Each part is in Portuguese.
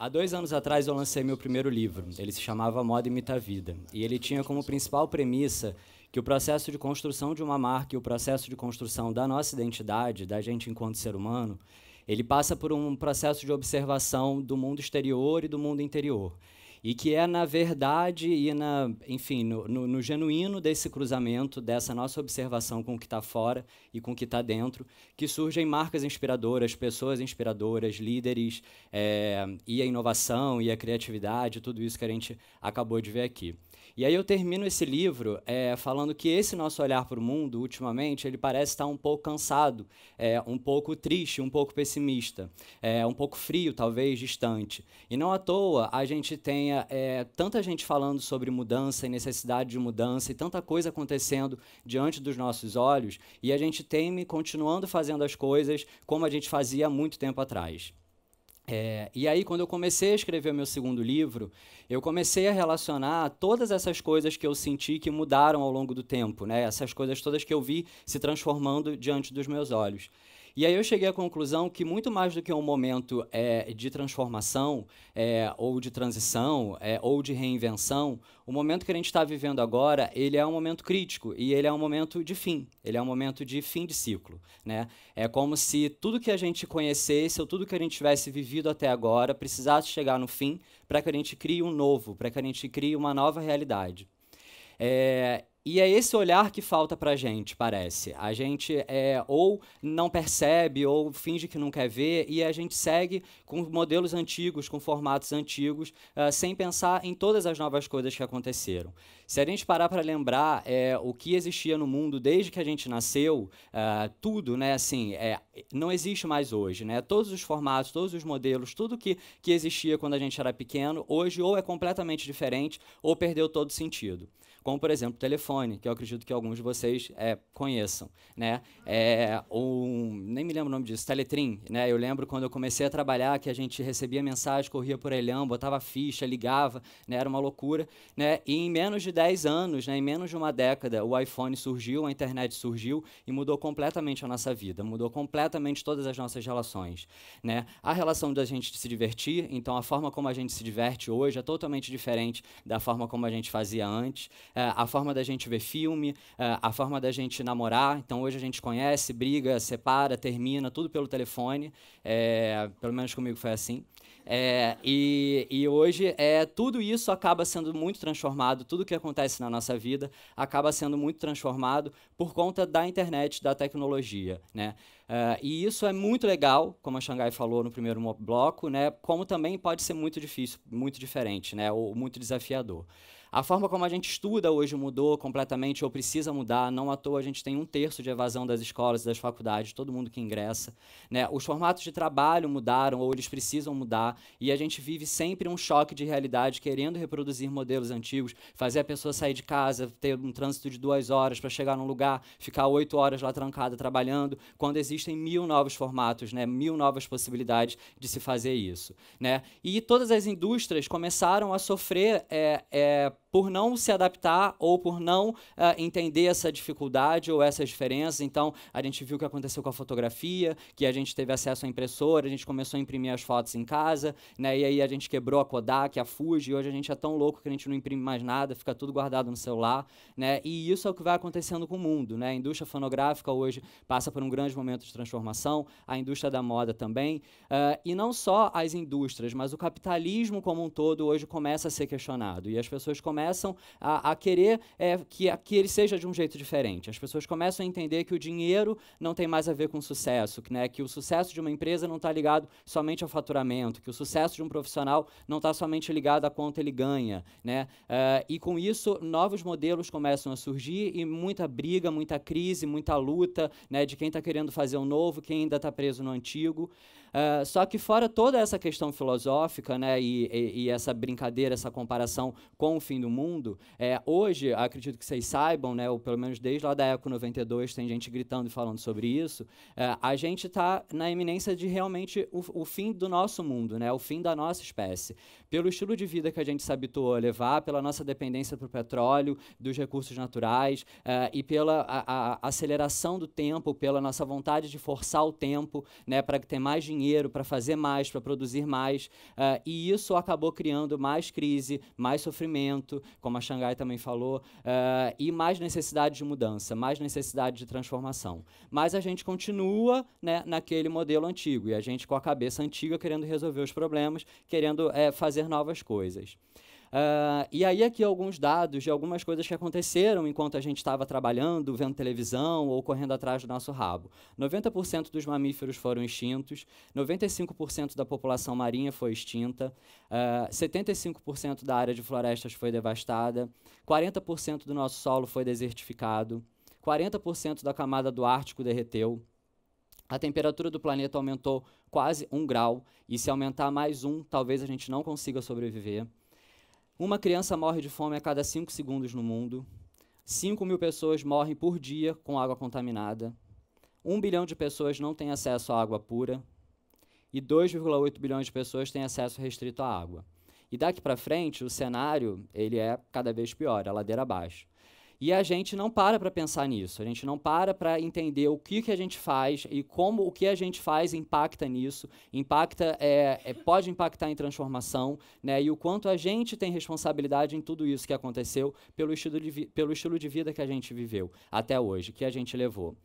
Há dois anos atrás eu lancei meu primeiro livro. Ele se chamava Moda Imita a Vida. E ele tinha como principal premissa que o processo de construção de uma marca e o processo de construção da nossa identidade, da gente enquanto ser humano, ele passa por um processo de observação do mundo exterior e do mundo interior e que é na verdade e na, enfim, no, no, no genuíno desse cruzamento, dessa nossa observação com o que está fora e com o que está dentro, que surgem marcas inspiradoras, pessoas inspiradoras, líderes é, e a inovação e a criatividade, tudo isso que a gente acabou de ver aqui. E aí eu termino esse livro é, falando que esse nosso olhar para o mundo, ultimamente, ele parece estar um pouco cansado, é, um pouco triste, um pouco pessimista, é, um pouco frio, talvez distante. E não à toa a gente tenha tanta gente falando sobre mudança e necessidade de mudança e tanta coisa acontecendo diante dos nossos olhos e a gente teme continuando fazendo as coisas como a gente fazia há muito tempo atrás. É, e aí, quando eu comecei a escrever o meu segundo livro, eu comecei a relacionar todas essas coisas que eu senti que mudaram ao longo do tempo, né? essas coisas todas que eu vi se transformando diante dos meus olhos. E aí eu cheguei à conclusão que muito mais do que um momento é, de transformação, é, ou de transição, é, ou de reinvenção, o momento que a gente está vivendo agora, ele é um momento crítico e ele é um momento de fim. Ele é um momento de fim de ciclo, né? É como se tudo que a gente conhecesse ou tudo que a gente tivesse vivido até agora precisasse chegar no fim para que a gente crie um novo, para que a gente crie uma nova realidade. É, e é esse olhar que falta para a gente, parece. A gente é, ou não percebe, ou finge que não quer ver, e a gente segue com modelos antigos, com formatos antigos, uh, sem pensar em todas as novas coisas que aconteceram. Se a gente parar para lembrar é, o que existia no mundo desde que a gente nasceu, uh, tudo, né, assim, é, não existe mais hoje. Né? Todos os formatos, todos os modelos, tudo que, que existia quando a gente era pequeno, hoje ou é completamente diferente ou perdeu todo sentido como por exemplo o telefone, que eu acredito que alguns de vocês é, conheçam, né? É, um, nem me lembro o nome disso, Teletrim, né? Eu lembro quando eu comecei a trabalhar que a gente recebia mensagem, corria por elhão, botava ficha, ligava, né? Era uma loucura, né? E em menos de 10 anos, né? Em menos de uma década, o iPhone surgiu, a internet surgiu e mudou completamente a nossa vida, mudou completamente todas as nossas relações, né? A relação da gente se divertir, então a forma como a gente se diverte hoje é totalmente diferente da forma como a gente fazia antes a forma da gente ver filme, é, a forma da gente namorar. Então hoje a gente conhece, briga, separa, termina, tudo pelo telefone. É, pelo menos comigo foi assim. É, e, e, hoje é, tudo isso acaba sendo muito transformado, tudo que acontece na nossa vida acaba sendo muito transformado por conta da internet, da tecnologia. Né? Uh, e isso é muito legal, como a Xangai falou no primeiro bloco, né? como também pode ser muito difícil, muito diferente, né? ou muito desafiador. A forma como a gente estuda hoje mudou completamente ou precisa mudar. Não à toa a gente tem um terço de evasão das escolas e das faculdades, todo mundo que ingressa. Né? Os formatos de trabalho mudaram ou eles precisam mudar e a gente vive sempre um choque de realidade querendo reproduzir modelos antigos, fazer a pessoa sair de casa, ter um trânsito de duas horas para chegar num lugar, ficar oito horas lá trancada trabalhando, quando existem mil novos formatos, né? mil novas possibilidades de se fazer isso. Né? E todas as indústrias começaram a sofrer é, é, por não se adaptar ou por não uh, entender essa dificuldade ou essas diferenças. Então, a gente viu o que aconteceu com a fotografia, que a gente teve acesso à impressora, a gente começou a imprimir as fotos em casa, né? E aí a gente quebrou a Kodak, a Fuji, e hoje a gente é tão louco que a gente não imprime mais nada, fica tudo guardado no celular, né? E isso é o que vai acontecendo com o mundo, né? A indústria fonográfica hoje passa por um grande momento de transformação, a indústria da moda também, uh, e não só as indústrias, mas o capitalismo como um todo hoje começa a ser questionado, e as pessoas começam começam a, a querer é, que, que ele seja de um jeito diferente. As pessoas começam a entender que o dinheiro não tem mais a ver com sucesso, que, né, que o sucesso de uma empresa não está ligado somente ao faturamento, que o sucesso de um profissional não está somente ligado a quanto ele ganha. Né? Uh, e com isso, novos modelos começam a surgir e muita briga, muita crise, muita luta né, de quem está querendo fazer o novo, quem ainda está preso no antigo. Uh, só que fora toda essa questão filosófica, né, e, e, e, essa brincadeira, essa comparação com o fim do mundo, é, hoje, acredito que vocês saibam, né, ou pelo menos desde lá da Eco 92, tem gente gritando e falando sobre isso, é, a gente está na iminência de realmente o, o, fim do nosso mundo, né, o fim da nossa espécie. Pelo estilo de vida que a gente se habituou a levar, pela nossa dependência para o petróleo, dos recursos naturais, é, e pela a, a aceleração do tempo, pela nossa vontade de forçar o tempo, né, para ter mais dinheiro dinheiro para fazer mais, para produzir mais, uh, e isso acabou criando mais crise, mais sofrimento, como a Xangai também falou, uh, e mais necessidade de mudança, mais necessidade de transformação. Mas a gente continua né, naquele modelo antigo, e a gente com a cabeça antiga querendo resolver os problemas, querendo é, fazer novas coisas. Uh, e aí aqui alguns dados de algumas coisas que aconteceram enquanto a gente estava trabalhando, vendo televisão ou correndo atrás do nosso rabo. 90% dos mamíferos foram extintos, 95% da população marinha foi extinta, uh, ah, 75% da área de florestas foi devastada, 40% do nosso solo foi desertificado, 40% da camada do Ártico derreteu, a temperatura do planeta aumentou quase um grau, e se aumentar mais um, talvez a gente não consiga sobreviver. Uma criança morre de fome a cada 5 segundos no mundo. 5 mil pessoas morrem por dia com água contaminada. 1 bilhão de pessoas não têm acesso à água pura. E 2,8 bilhões de pessoas têm acesso restrito à água. E daqui para frente, o cenário ele é cada vez pior, a ladeira abaixo. E a gente não para para pensar nisso, a gente não para para entender o que, que a gente faz e como o que a gente faz impacta nisso, impacta, é, é, pode impactar em transformação, né, e o quanto a gente tem responsabilidade em tudo isso que aconteceu pelo estilo de, pelo estilo de vida que a gente viveu até hoje, que a gente levou.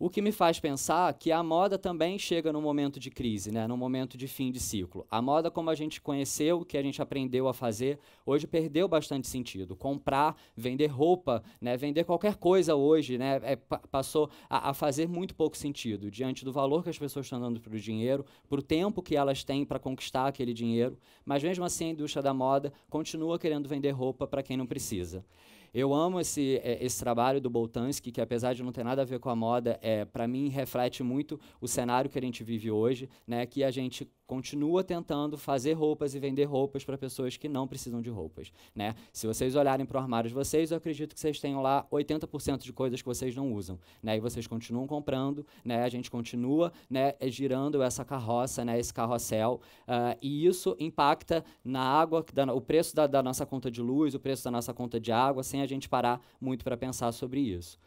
O que me faz pensar que a moda também chega num momento de crise, né? num momento de fim de ciclo. A moda, como a gente conheceu, que a gente aprendeu a fazer, hoje perdeu bastante sentido. Comprar, vender roupa, né? vender qualquer coisa hoje, né? É, passou a, a, fazer muito pouco sentido diante do valor que as pessoas estão dando para o dinheiro, para o tempo que elas têm para conquistar aquele dinheiro. Mas mesmo assim, a indústria da moda continua querendo vender roupa para quem não precisa. Eu amo esse, é, esse trabalho do Boltanski, que apesar de não ter nada a ver com a moda, é, para mim reflete muito o cenário que a gente vive hoje, né, que a gente continua tentando fazer roupas e vender roupas para pessoas que não precisam de roupas. Né? Se vocês olharem para o armário de vocês, eu acredito que vocês tenham lá 80% de coisas que vocês não usam. Né? E vocês continuam comprando, né? a gente continua né, girando essa carroça, né, esse carrossel, uh, e isso impacta na água, o preço da, da nossa conta de luz, o preço da nossa conta de água, sem a gente parar muito para pensar sobre isso.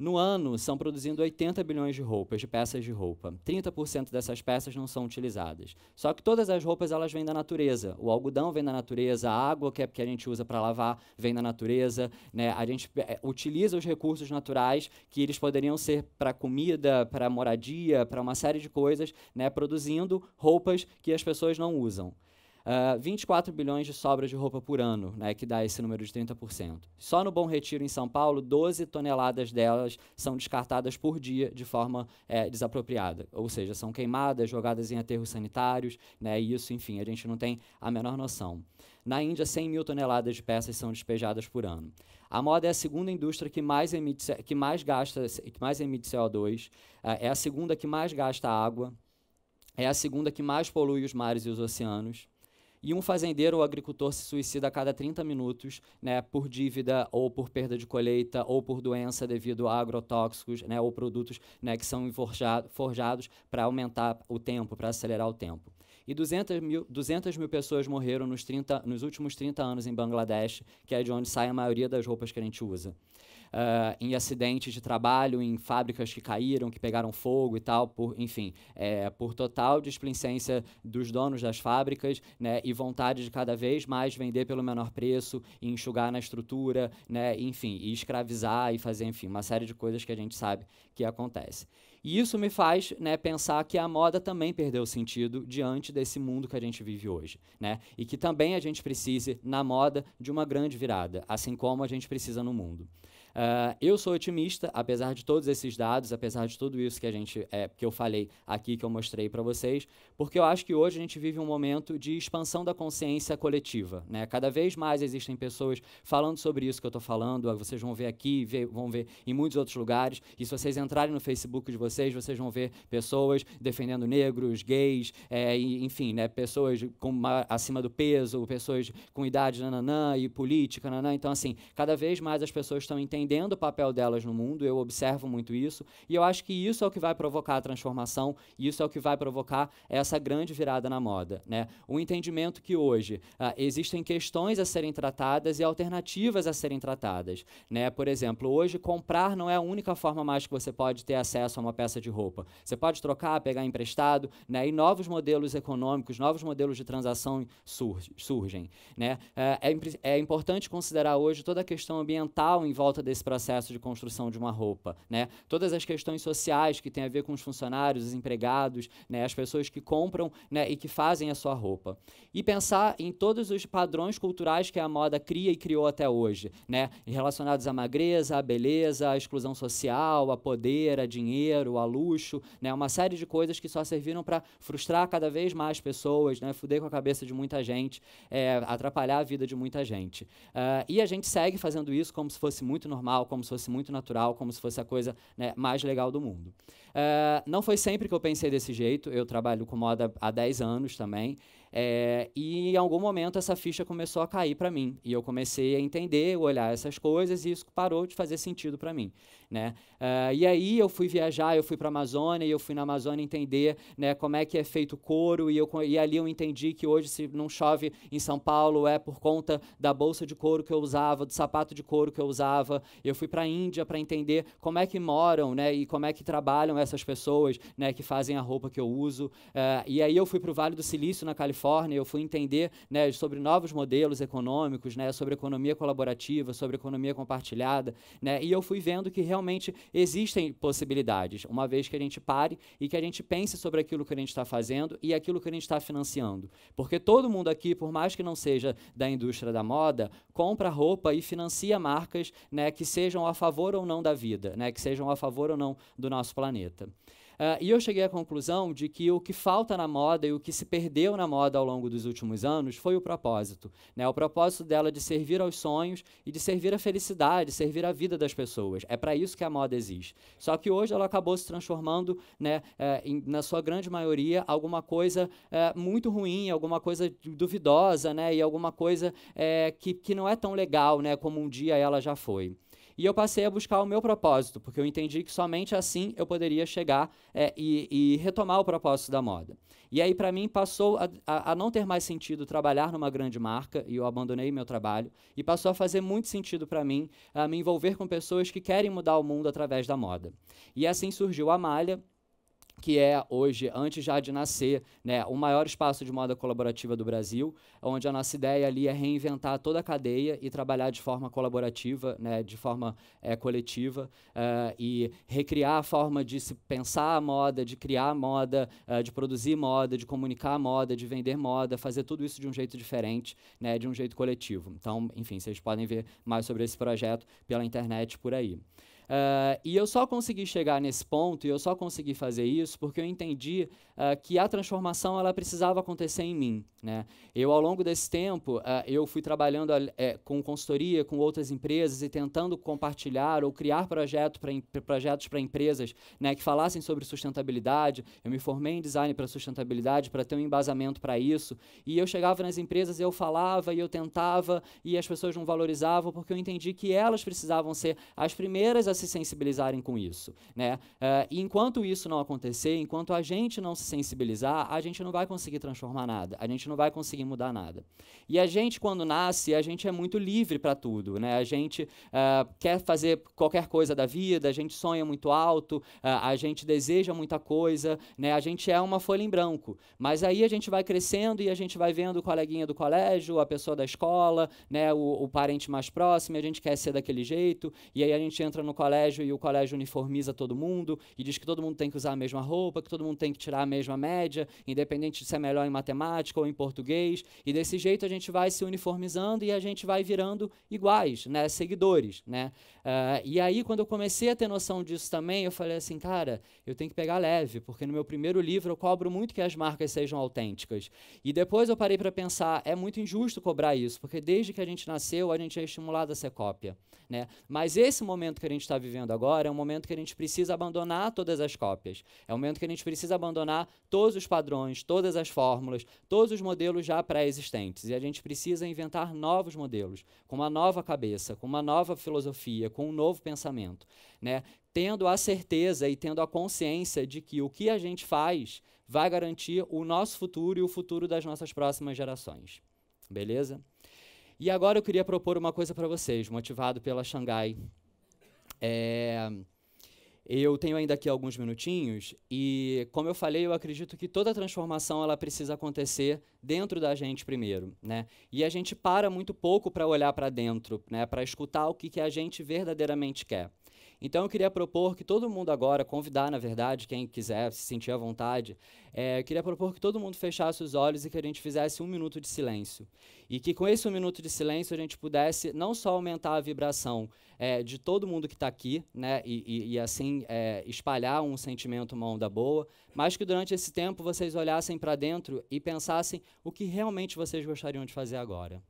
No ano, são produzindo 80 bilhões de roupas, de peças de roupa. 30% dessas peças não são utilizadas. Só que todas as roupas elas vêm da natureza. O algodão vem da natureza, a água que, é, que a gente usa para lavar vem da natureza. Né? A gente é, utiliza os recursos naturais que eles poderiam ser para comida, para moradia, para uma série de coisas, né? produzindo roupas que as pessoas não usam. Uh, ah, 24 bilhões de sobras de roupa por ano, né, que dá esse número de 30%. Só no Bom Retiro, em São Paulo, 12 toneladas delas são descartadas por dia de forma é, desapropriada. Ou seja, são queimadas, jogadas em aterros sanitários, né, e isso, enfim, a gente não tem a menor noção. Na Índia, 100 mil toneladas de peças são despejadas por ano. A moda é a segunda indústria que mais emite, que mais gasta, que mais emite CO2, uh, ah, é a segunda que mais gasta água, é a segunda que mais polui os mares e os oceanos. E um fazendeiro ou agricultor se suicida a cada 30 minutos, né, por dívida ou por perda de colheita ou por doença devido a agrotóxicos, né, ou produtos né, que são forjados para aumentar o tempo, para acelerar o tempo. E 200 mil, 200 mil pessoas morreram nos, 30, nos últimos 30 anos em Bangladesh, que é de onde sai a maioria das roupas que a gente usa uh, em acidentes de trabalho, em fábricas que caíram, que pegaram fogo e tal, por, enfim, é, por total displicência dos donos das fábricas, né, e vontade de cada vez mais vender pelo menor preço, e enxugar na estrutura, né, enfim, e escravizar e fazer, enfim, uma série de coisas que a gente sabe que acontece. E isso me faz né, pensar que a moda também perdeu sentido diante desse mundo que a gente vive hoje. Né? E que também a gente precise, na moda, de uma grande virada, assim como a gente precisa no mundo. Uh, eu sou otimista, apesar de todos esses dados, apesar de tudo isso que a gente, é, que eu falei aqui, que eu mostrei para vocês, porque eu acho que hoje a gente vive um momento de expansão da consciência coletiva. Né? Cada vez mais existem pessoas falando sobre isso que eu estou falando, vocês vão ver aqui, ver, vão ver em muitos outros lugares, e se vocês entrarem no Facebook de vocês, vocês vão ver pessoas defendendo negros, gays, é, e, enfim, né, pessoas com uma, acima do peso, pessoas com idade, nananã, e política, nananã. Então, assim, cada vez mais as pessoas estão entendendo o papel delas no mundo, eu observo muito isso, e eu acho que isso é o que vai provocar a transformação, e isso é o que vai provocar essa grande virada na moda. Né? O entendimento que hoje ah, existem questões a serem tratadas e alternativas a serem tratadas. Né? Por exemplo, hoje comprar não é a única forma mais que você pode ter acesso a uma peça de roupa. Você pode trocar, pegar emprestado, né? e novos modelos econômicos, novos modelos de transação surgem. Né? É, é, é importante considerar hoje toda a questão ambiental em volta desse processo de construção de uma roupa. Né? Todas as questões sociais que têm a ver com os funcionários, os empregados, né? as pessoas que compram né? e que fazem a sua roupa. E pensar em todos os padrões culturais que a moda cria e criou até hoje, né? relacionados à magreza, à beleza, à exclusão social, a poder, a dinheiro, a luxo, né? uma série de coisas que só serviram para frustrar cada vez mais pessoas, né? fuder com a cabeça de muita gente, é, atrapalhar a vida de muita gente. Uh, e a gente segue fazendo isso como se fosse muito normal, como se fosse muito natural, como se fosse a coisa né, mais legal do mundo. Uh, não foi sempre que eu pensei desse jeito, eu trabalho com moda há 10 anos também. É, e em algum momento essa ficha começou a cair para mim e eu comecei a entender, olhar essas coisas e isso parou de fazer sentido para mim, né? Uh, e aí eu fui viajar, eu fui para a Amazônia e eu fui na Amazônia entender, né, como é que é feito couro e, eu, e ali eu entendi que hoje se não chove em São Paulo é por conta da bolsa de couro que eu usava, do sapato de couro que eu usava. Eu fui para a Índia para entender como é que moram, né, e como é que trabalham essas pessoas, né, que fazem a roupa que eu uso. Uh, e aí eu fui para o Vale do Silício na Califórnia eu fui entender né, sobre novos modelos econômicos, né, sobre economia colaborativa, sobre economia compartilhada, né, e eu fui vendo que realmente existem possibilidades, uma vez que a gente pare e que a gente pense sobre aquilo que a gente está fazendo e aquilo que a gente está financiando. Porque todo mundo aqui, por mais que não seja da indústria da moda, compra roupa e financia marcas né, que sejam a favor ou não da vida, né, que sejam a favor ou não do nosso planeta. Uh, e eu cheguei à conclusão de que o que falta na moda e o que se perdeu na moda ao longo dos últimos anos foi o propósito. Né? O propósito dela de servir aos sonhos e de servir à felicidade, servir à vida das pessoas. É para isso que a moda existe. Só que hoje ela acabou se transformando, né, é, em, na sua grande maioria, alguma coisa é, muito ruim, alguma coisa duvidosa, né, e alguma coisa é, que, que não é tão legal né, como um dia ela já foi. E eu passei a buscar o meu propósito, porque eu entendi que somente assim eu poderia chegar é, e, e, retomar o propósito da moda. E aí, para mim, passou a, a, a, não ter mais sentido trabalhar numa grande marca, e eu abandonei meu trabalho, e passou a fazer muito sentido para mim a me envolver com pessoas que querem mudar o mundo através da moda. E assim surgiu a Malha, que é hoje, antes já de nascer, né, o maior espaço de moda colaborativa do Brasil, onde a nossa ideia ali é reinventar toda a cadeia e trabalhar de forma colaborativa, né, de forma é, coletiva, uh, e recriar a forma de se pensar a moda, de criar moda, uh, de produzir moda, de comunicar moda, de vender moda, fazer tudo isso de um jeito diferente, né, de um jeito coletivo. Então, enfim, vocês podem ver mais sobre esse projeto pela internet por aí. Uh, e eu só consegui chegar nesse ponto, e eu só consegui fazer isso porque eu entendi uh, que a transformação ela precisava acontecer em mim. Né? Eu, ao longo desse tempo, uh, eu fui trabalhando uh, com consultoria, com outras empresas e tentando compartilhar ou criar projeto pra projetos para empresas né, que falassem sobre sustentabilidade. Eu me formei em design para sustentabilidade, para ter um embasamento para isso. E eu chegava nas empresas eu falava e eu tentava e as pessoas não valorizavam porque eu entendi que elas precisavam ser as primeiras a se sensibilizarem com isso. Né? Uh, e enquanto isso não acontecer, enquanto a gente não se sensibilizar, a gente não vai conseguir transformar nada, a gente não vai conseguir mudar nada. E a gente, quando nasce, a gente é muito livre para tudo. Né? A gente uh, quer fazer qualquer coisa da vida, a gente sonha muito alto, uh, a gente deseja muita coisa, né? a gente é uma folha em branco. Mas aí a gente vai crescendo e a gente vai vendo o coleguinha do colégio, a pessoa da escola, né? o, o parente mais próximo, a gente quer ser daquele jeito, e aí a gente entra no colégio colégio e o colégio uniformiza todo mundo e diz que todo mundo tem que usar a mesma roupa, que todo mundo tem que tirar a mesma média, independente de ser melhor em matemática ou em português. E desse jeito a gente vai se uniformizando e a gente vai virando iguais, né, seguidores, né. Uh, e aí quando eu comecei a ter noção disso também, eu falei assim, cara, eu tenho que pegar leve, porque no meu primeiro livro eu cobro muito que as marcas sejam autênticas. E depois eu parei para pensar, é muito injusto cobrar isso, porque desde que a gente nasceu a gente é estimulado a ser cópia, né. Mas esse momento que a gente está vivendo agora é um momento que a gente precisa abandonar todas as cópias. É um momento que a gente precisa abandonar todos os padrões, todas as fórmulas, todos os modelos já pré-existentes. E a gente precisa inventar novos modelos, com uma nova cabeça, com uma nova filosofia, com um novo pensamento. Né? Tendo a certeza e tendo a consciência de que o que a gente faz vai garantir o nosso futuro e o futuro das nossas próximas gerações. Beleza? E agora eu queria propor uma coisa para vocês, motivado pela Xangai. É, eu tenho ainda aqui alguns minutinhos e, como eu falei, eu acredito que toda transformação ela precisa acontecer dentro da gente primeiro, né? E a gente para muito pouco para olhar para dentro, né? Para escutar o que, que a gente verdadeiramente quer. Então eu queria propor que todo mundo agora, convidar na verdade, quem quiser se sentir à vontade, é, eu queria propor que todo mundo fechasse os olhos e que a gente fizesse um minuto de silêncio. E que com esse um minuto de silêncio a gente pudesse não só aumentar a vibração é, de todo mundo que está aqui, né, e, e, e assim é, espalhar um sentimento, uma onda boa, mas que durante esse tempo vocês olhassem para dentro e pensassem o que realmente vocês gostariam de fazer agora.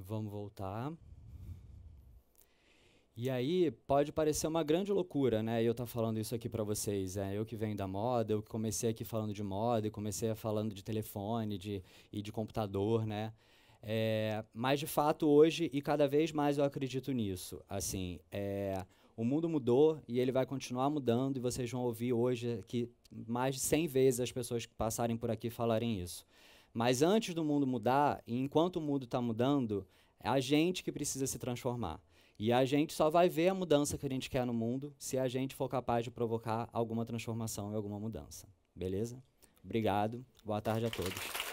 Vamos voltar. E aí pode parecer uma grande loucura, né? Eu estar tá falando isso aqui para vocês. É eu que venho da moda, eu que comecei aqui falando de moda, e comecei falando de telefone, de e de computador, né? É, mas de fato hoje e cada vez mais eu acredito nisso. Assim, é, o mundo mudou e ele vai continuar mudando e vocês vão ouvir hoje que mais de 100 vezes as pessoas que passarem por aqui falarem isso. Mas antes do mundo mudar, e enquanto o mundo está mudando, é a gente que precisa se transformar. E a gente só vai ver a mudança que a gente quer no mundo se a gente for capaz de provocar alguma transformação e alguma mudança. Beleza? Obrigado. Boa tarde a todos.